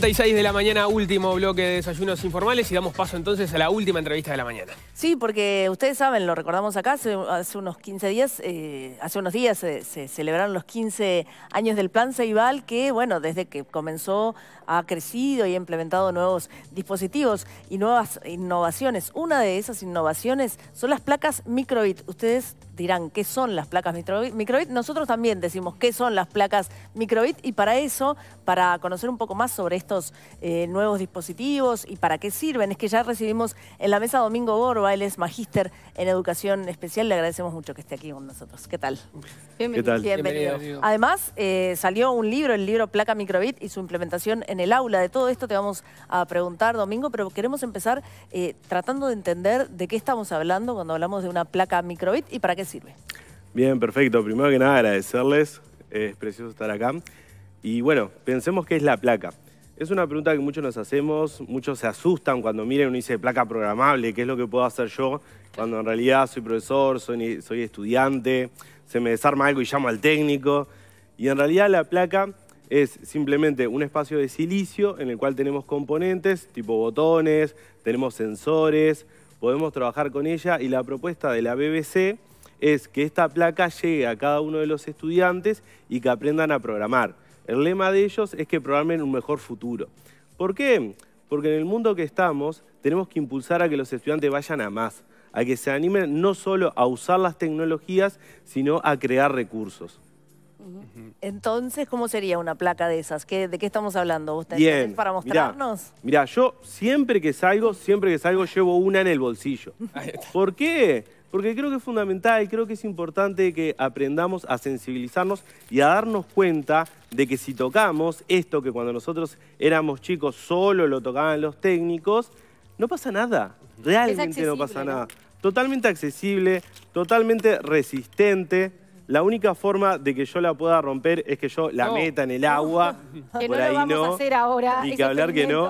46 de la mañana, último bloque de desayunos informales y damos paso entonces a la última entrevista de la mañana. Sí, porque ustedes saben, lo recordamos acá, hace, unos 15 días, eh, hace unos días se, se celebraron los 15 años del Plan Ceibal, que bueno, desde que comenzó ha crecido y ha implementado nuevos dispositivos y nuevas innovaciones. Una de esas innovaciones son las placas microbit. Ustedes dirán, ¿qué son las placas microbit? Nosotros también decimos qué son las placas microbit y para eso, para conocer un poco más sobre estos eh, nuevos dispositivos y para qué sirven, es que ya recibimos en la mesa Domingo Borba, él es magíster en educación especial, le agradecemos mucho que esté aquí con nosotros. ¿Qué tal? Bienvenido. Bienvenido. Además, eh, salió un libro, el libro Placa Microbit y su implementación en el aula. De todo esto te vamos a preguntar, Domingo, pero queremos empezar eh, tratando de entender de qué estamos hablando cuando hablamos de una placa microbit y para qué sirve. Bien, perfecto. Primero que nada agradecerles, es precioso estar acá. Y bueno, pensemos qué es la placa. Es una pregunta que muchos nos hacemos, muchos se asustan cuando miren uno dice placa programable, ¿qué es lo que puedo hacer yo? Cuando en realidad soy profesor, soy, soy estudiante, se me desarma algo y llamo al técnico. Y en realidad la placa es simplemente un espacio de silicio en el cual tenemos componentes tipo botones, tenemos sensores, podemos trabajar con ella y la propuesta de la BBC es que esta placa llegue a cada uno de los estudiantes y que aprendan a programar. El lema de ellos es que programen un mejor futuro. ¿Por qué? Porque en el mundo que estamos tenemos que impulsar a que los estudiantes vayan a más, a que se animen no solo a usar las tecnologías, sino a crear recursos. Entonces, ¿cómo sería una placa de esas? ¿De qué estamos hablando? ¿Usted Bien, para mostrarnos? Mira, yo siempre que salgo, siempre que salgo llevo una en el bolsillo. ¿Por qué? Porque creo que es fundamental, creo que es importante que aprendamos a sensibilizarnos y a darnos cuenta de que si tocamos esto que cuando nosotros éramos chicos solo lo tocaban los técnicos, no pasa nada, realmente no pasa nada. Totalmente accesible, totalmente resistente. La única forma de que yo la pueda romper es que yo la meta en el agua. Que no lo vamos a hacer ahora. Y que hablar que no.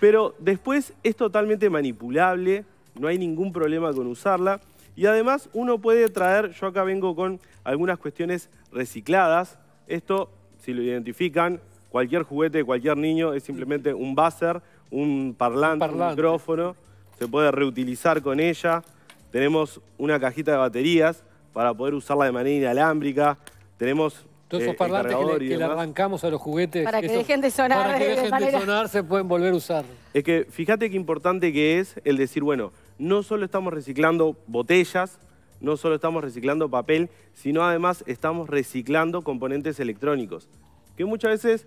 Pero después es totalmente manipulable, no hay ningún problema con usarla. Y además uno puede traer, yo acá vengo con algunas cuestiones recicladas. Esto, si lo identifican, cualquier juguete de cualquier niño es simplemente un buzzer, un parlante, un, micrófono. Se puede reutilizar con ella. Tenemos una cajita de baterías para poder usarla de manera inalámbrica. Tenemos todos esos eh, parlantes que, le, arrancamos a los juguetes. Para que dejen de sonar. Para que dejen de, sonar se pueden volver a usar. Es que fíjate qué importante que es el decir, bueno, no solo estamos reciclando botellas, no solo estamos reciclando papel, sino además estamos reciclando componentes electrónicos. Que muchas veces,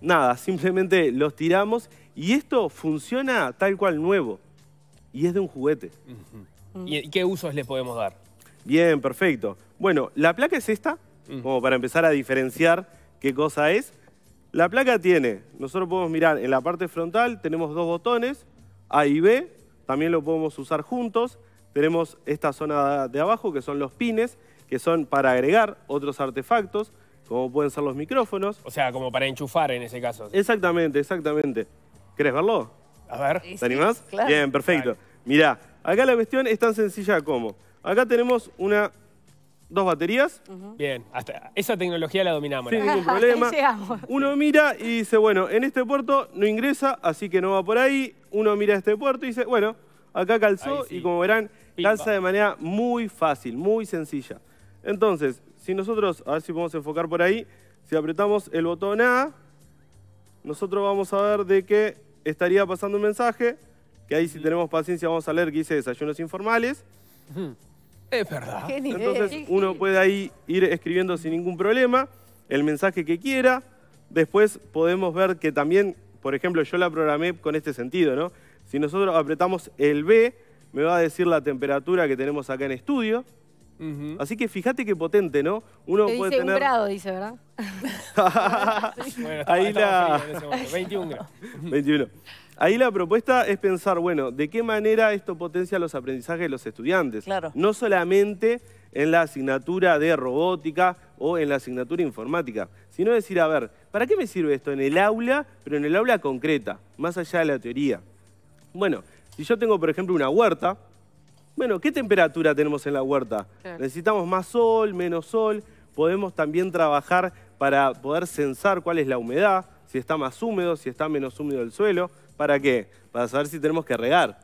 nada, simplemente los tiramos y esto funciona tal cual nuevo. Y es de un juguete. ¿Y qué usos le podemos dar? Bien, perfecto. Bueno, la placa es esta, como para empezar a diferenciar qué cosa es. La placa tiene, nosotros podemos mirar en la parte frontal, tenemos dos botones, A y B, también lo podemos usar juntos. Tenemos esta zona de abajo que son los pines, que son para agregar otros artefactos, como pueden ser los micrófonos. O sea, como para enchufar en ese caso. Exactamente, exactamente. ¿Querés verlo? A ver. ¿Te animás? Bien, perfecto. Mirá, acá la cuestión es tan sencilla como, acá tenemos una dos baterías. Bien, hasta esa tecnología la dominamos. Sin ningún problema. Uno mira y dice, bueno, en este puerto no ingresa, así que no va por ahí. Uno mira este puerto y dice, bueno, acá calzó y como verán, calza de manera muy fácil, muy sencilla. Entonces, si nosotros, a ver si podemos enfocar por ahí, si apretamos el botón A, nosotros vamos a ver de que estaría pasando un mensaje, que ahí si tenemos paciencia vamos a leer que dice desayunos informales. Es verdad. Entonces uno puede ahí ir escribiendo sin ningún problema el mensaje que quiera. Después podemos ver que también, por ejemplo, yo la programé con este sentido, ¿no? Si nosotros apretamos el B, me va a decir la temperatura que tenemos acá en estudio. Así que fíjate qué potente, ¿no? Uno puede dice tener... un grado, dice, ¿verdad? bueno, Ahí la... 21 grados. 21. Ahí la propuesta es pensar, bueno, ¿de qué manera esto potencia los aprendizajes de los estudiantes? Claro. No solamente en la asignatura de robótica o en la asignatura informática, sino decir, a ver, ¿para qué me sirve esto en el aula, pero en el aula concreta, más allá de la teoría? Bueno, si yo tengo, por ejemplo, una huerta, bueno, ¿qué temperatura tenemos en la huerta? Necesitamos más sol, menos sol, podemos también trabajar para poder censar cuál es la humedad, si está más húmedo, si está menos húmedo el suelo. ¿Para qué? Para saber si tenemos que regar,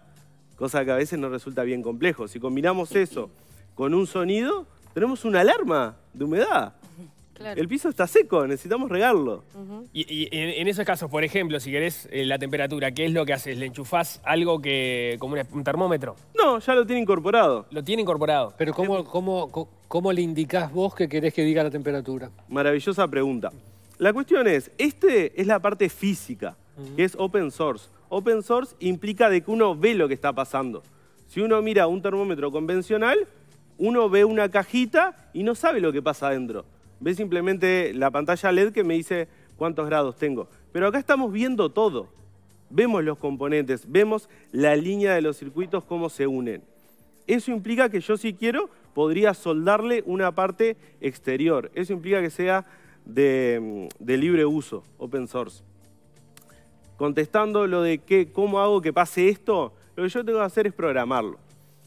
cosa que a veces nos resulta bien complejo. Si combinamos eso con un sonido, tenemos una alarma de humedad. El piso está seco, necesitamos regarlo. Y, en, esos casos, por ejemplo, si querés eh, la temperatura, ¿qué es lo que haces? ¿Le enchufás algo que como un, termómetro? No, ya lo tiene incorporado. Lo tiene incorporado. Pero ¿cómo, cómo, cómo le indicás vos que querés que diga la temperatura? Maravillosa pregunta. La cuestión es, este es la parte física, que es open source. Open source implica de que uno ve lo que está pasando. Si uno mira un termómetro convencional, uno ve una cajita y no sabe lo que pasa adentro ve simplemente la pantalla LED que me dice cuántos grados tengo. Pero acá estamos viendo todo. Vemos los componentes, vemos la línea de los circuitos, cómo se unen. Eso implica que yo si quiero podría soldarle una parte exterior. Eso implica que sea de, libre uso, open source. Contestando lo de qué, cómo hago que pase esto, lo que yo tengo que hacer es programarlo.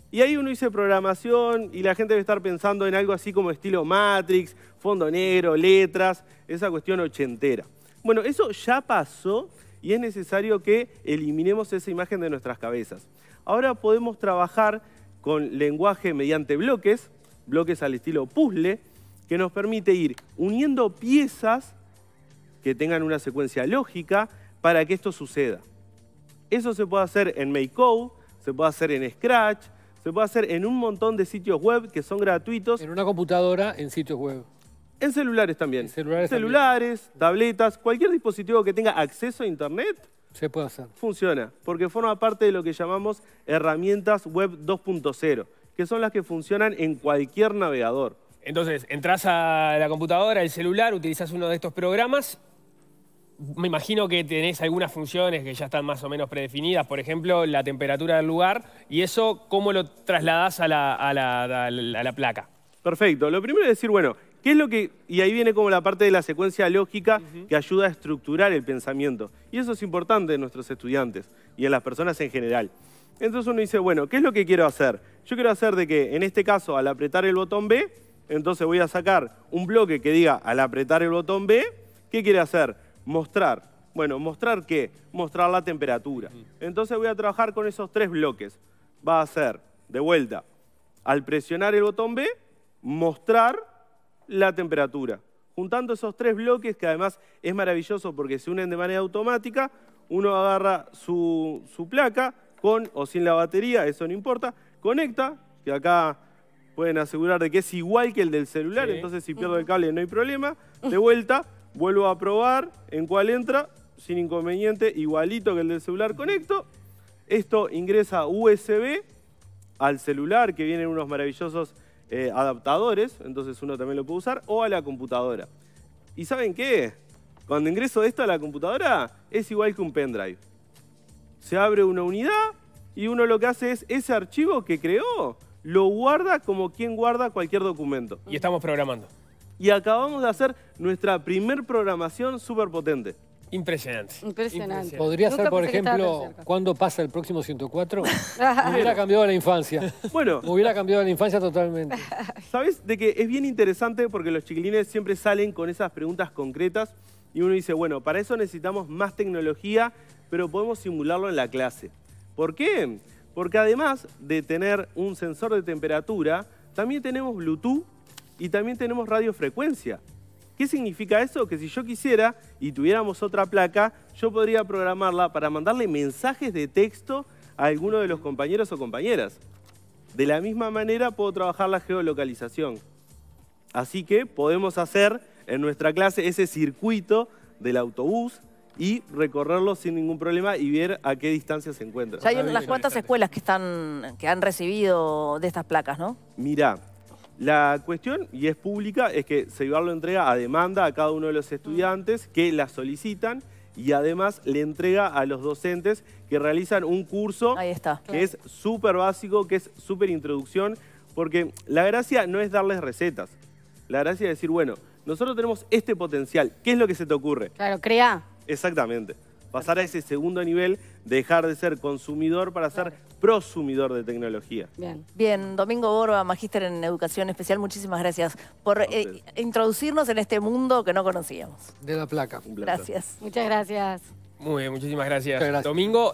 Y ahí uno dice programación y la gente debe estar pensando en algo así como estilo Matrix, fondo negro, letras, esa cuestión ochentera. Bueno, eso ya pasó y es necesario que eliminemos esa imagen de nuestras cabezas. Ahora podemos trabajar con lenguaje mediante bloques, bloques al estilo puzzle, que nos permite ir uniendo piezas que tengan una secuencia lógica para que esto suceda. Eso se puede hacer en MakeCode, se puede hacer en Scratch, se puede hacer en un montón de sitios web que son gratuitos. En una computadora, en sitios web. En celulares también. En celulares, celulares tabletas, cualquier dispositivo que tenga acceso a Internet. Se puede hacer. Funciona, porque forma parte de lo que llamamos herramientas web 2.0, que son las que funcionan en cualquier navegador. Entonces, entras a la computadora, el celular, utilizas uno de estos programas me imagino que tenés algunas funciones que ya están más o menos predefinidas, por ejemplo, la temperatura del lugar, y eso, ¿cómo lo trasladás a la, placa? Perfecto. Lo primero es decir, bueno, ¿qué es lo que...? Y ahí viene como la parte de la secuencia lógica que ayuda a estructurar el pensamiento. Y eso es importante en nuestros estudiantes y en las personas en general. Entonces uno dice, bueno, ¿qué es lo que quiero hacer? Yo quiero hacer de que, en este caso, al apretar el botón B, entonces voy a sacar un bloque que diga, al apretar el botón B, ¿qué quiere hacer? Mostrar. Bueno, ¿mostrar qué? Mostrar la temperatura. Entonces voy a trabajar con esos tres bloques. Va a ser, de vuelta, al presionar el botón B, mostrar la temperatura. Juntando esos tres bloques, que además es maravilloso porque se unen de manera automática, uno agarra su, placa con o sin la batería, eso no importa, conecta, que acá pueden asegurar de que es igual que el del celular, entonces si pierdo el cable no hay problema, de vuelta, Vuelvo a probar en cuál entra, sin inconveniente, igualito que el del celular conecto. Esto ingresa USB al celular, que vienen unos maravillosos eh, adaptadores, entonces uno también lo puede usar, o a la computadora. ¿Y saben qué? Cuando ingreso esto a la computadora, es igual que un pendrive. Se abre una unidad y uno lo que hace es ese archivo que creó, lo guarda como quien guarda cualquier documento. Y estamos programando y acabamos de hacer nuestra primer programación súper potente. Impresionante. Impresionante. Podría ser, por ejemplo, ¿cuándo pasa el próximo 104? hubiera cambiado la infancia. Bueno. hubiera cambiado la infancia totalmente. ¿Sabes? De que es bien interesante porque los chiquilines siempre salen con esas preguntas concretas y uno dice, bueno, para eso necesitamos más tecnología, pero podemos simularlo en la clase. ¿Por qué? Porque además de tener un sensor de temperatura, también tenemos Bluetooth y también tenemos radiofrecuencia. ¿Qué significa eso? Que si yo quisiera y tuviéramos otra placa, yo podría programarla para mandarle mensajes de texto a alguno de los compañeros o compañeras. De la misma manera puedo trabajar la geolocalización. Así que podemos hacer en nuestra clase ese circuito del autobús y recorrerlo sin ningún problema y ver a qué distancia se encuentra. Ya hay unas cuantas escuelas que, están, que han recibido de estas placas, ¿no? Mira, la cuestión, y es pública, es que Ceibar lo entrega a demanda a cada uno de los estudiantes que la solicitan y además le entrega a los docentes que realizan un curso que es súper básico, que es súper introducción, porque la gracia no es darles recetas. La gracia es decir, bueno, nosotros tenemos este potencial, ¿qué es lo que se te ocurre? Claro, crea. Exactamente. pasar a ese segundo nivel, dejar de ser consumidor para ser prosumidor de tecnología. Bien. Bien, Domingo Borba, magíster en Educación Especial, muchísimas gracias por eh, introducirnos en este mundo que no conocíamos. De la placa. Gracias. Muchas gracias. Muy bien, muchísimas gracias. Domingo.